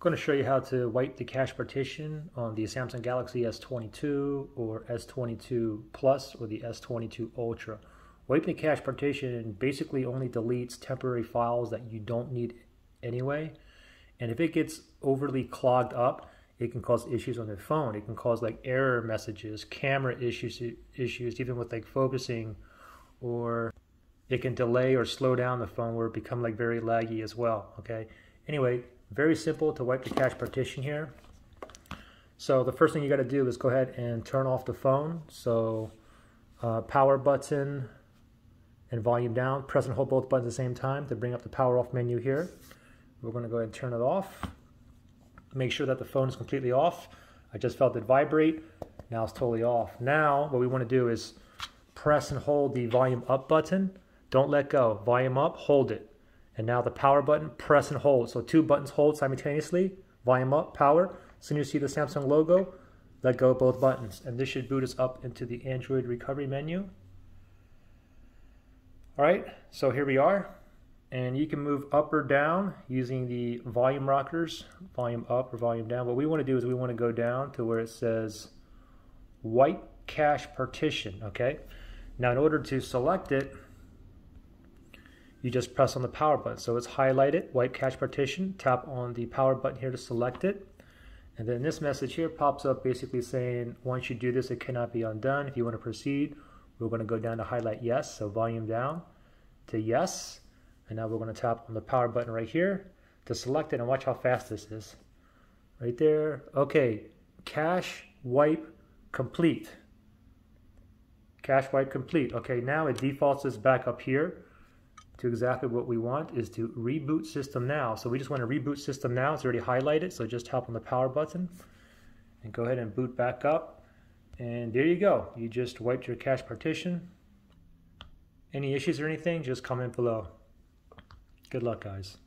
going to show you how to wipe the cache partition on the Samsung Galaxy S22 or S22 Plus or the S22 Ultra. Wiping the cache partition basically only deletes temporary files that you don't need anyway. And if it gets overly clogged up, it can cause issues on the phone. It can cause like error messages, camera issues, issues even with like focusing, or it can delay or slow down the phone where it become like very laggy as well. Okay. Anyway, very simple to wipe the cache partition here. So the first thing you got to do is go ahead and turn off the phone. So uh, power button and volume down. Press and hold both buttons at the same time to bring up the power off menu here. We're going to go ahead and turn it off. Make sure that the phone is completely off. I just felt it vibrate. Now it's totally off. Now what we want to do is press and hold the volume up button. Don't let go. Volume up, hold it. And now the power button, press and hold. So two buttons hold simultaneously, volume up, power. As soon as you see the Samsung logo, let go of both buttons. And this should boot us up into the Android recovery menu. All right, so here we are. And you can move up or down using the volume rockers, volume up or volume down. What we want to do is we want to go down to where it says wipe cache partition, okay? Now in order to select it, you just press on the power button. So it's highlighted, wipe cache partition, tap on the power button here to select it. And then this message here pops up basically saying, once you do this, it cannot be undone. If you want to proceed, we're going to go down to highlight yes, so volume down to yes. And now we're going to tap on the power button right here to select it and watch how fast this is. Right there. Okay, cache wipe complete. Cache wipe complete. Okay, now it defaults us back up here to exactly what we want is to reboot system now. So we just want to reboot system now. It's already highlighted, so just tap on the power button and go ahead and boot back up. And there you go. You just wiped your cache partition. Any issues or anything, just comment below. Good luck, guys.